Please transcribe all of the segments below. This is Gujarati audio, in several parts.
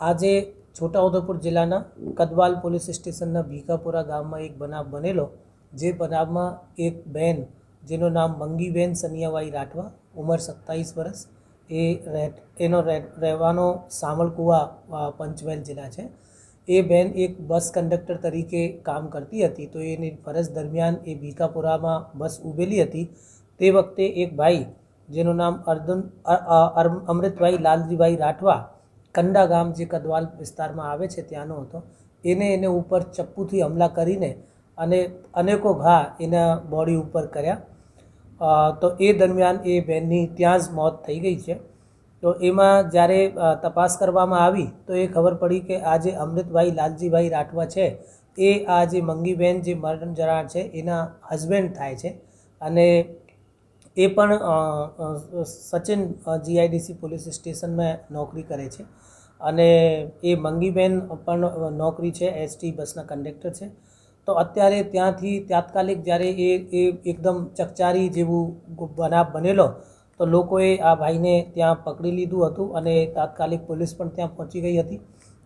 આજે છોટાઉદેપુર જિલ્લાના કદવાલ પોલીસ સ્ટેશનના ભીખાપુરા ગામમાં એક બનાવ બનેલો, જે બનાવમાં એક બેન, જેનું નામ મંગીબેન સનિયાબાઈ રાઠવા, ઉંમર સત્તાવીસ વર્ષ, એ એનો રહે- રહેવાનો સામલકુવા પંચમહેલ જિલ્લા છે. એ બેન એક બસ કંડક્ટર તરીકે કામ કરતી હતી, તો એની ફરજ દરમિયાન એ ભીખાપુરામાં બસ ઊભેલી હતી. તે વખતે એક ભાઈ જેનું નામ અર્જુન અમૃતભાઈ લાલજીભાઈ રાઠવા કંડા ગામ જે કદવાલ વિસ્તારમાં આવે છે ત્યાંનો હતો, એને એને ઉપર ચપ્પુથી હમલા કરીને અને અનેકો ઘા એના બોડી ઉપર કર્યા. તો એ દરમિયાન એ બહેનની ત્યાં જ મોત થઈ ગઈ છે. તો એમાં જ્યારે તપાસ કરવામાં આવી, તો એ ખબર પડી કે આ જે અમૃતભાઈ લાલજીભાઈ રાઠવા છે, એ આ જે મંગીબેન જે મરણ જરાણ છે, એના હસબન્ડ થાય છે. અને એ પણ સચિન જીઆઈડીસી પોલીસ સ્ટેશનમાં નોકરી કરે છે. અને એ મંગીબેન પણ નોકરી છે એસટી બસના કંડક્ટર છે. તો અત્યારે ત્યાંથી તાત્કાલિક જ્યારે એ એ એકદમ ચકચારી જેવું બનાવ બનેલો, તો લોકોએ આ ભાઈને ત્યાં પકડી લીધું હતું અને તાત્કાલિક પોલીસ પણ ત્યાં પહોંચી ગઈ હતી.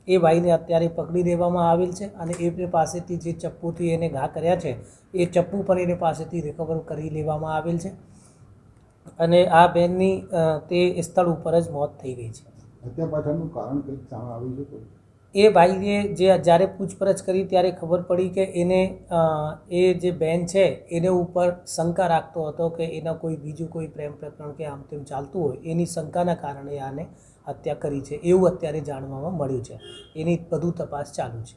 એ ભાઈને અત્યારે પકડી દેવામાં આવેલ છે અને એ પાસેથી જે ચપ્પુથી એને ઘા કર્યા છે, એ ચપ્પુ પણ એને પાસેથી રિકવર કરી લેવામાં આવેલ છે. અને આ બેનની તે સ્થળ ઉપર જ મોત થઈ ગઈ છે. હત્યા પાછળનું કારણ કંઈક સામે આવ્યું છે એ ભાઈએ જે જ્યારે પૂછપરછ કરી ત્યારે ખબર પડી કે એને એ જે બેન છે એને ઉપર શંકા રાખતો હતો કે એના કોઈ બીજું કોઈ પ્રેમ પ્રકરણ કે આમ તેમ ચાલતું હોય. એની શંકાના કારણે આને હત્યા કરી છે. એવું અત્યારે જાણવામાં મળ્યું છે. એની બધું તપાસ ચાલુ છે.